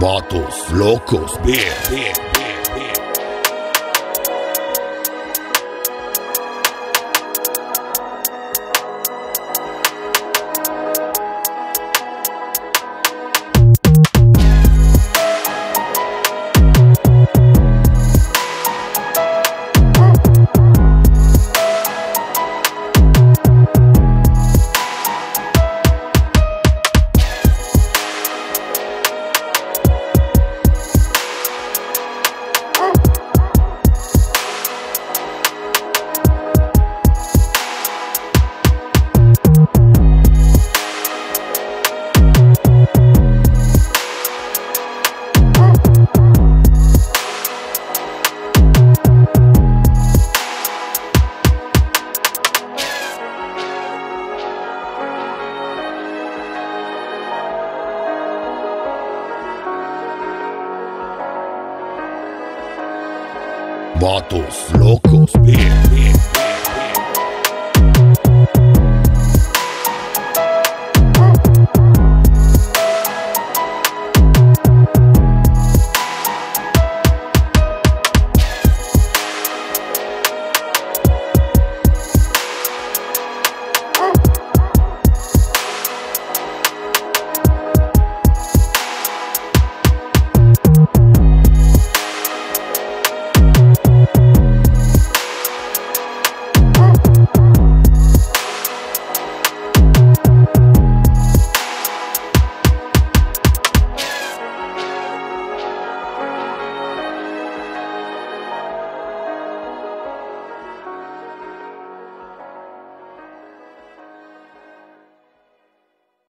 Vatos locos, bien, bien, Vatos locos, bien, bien.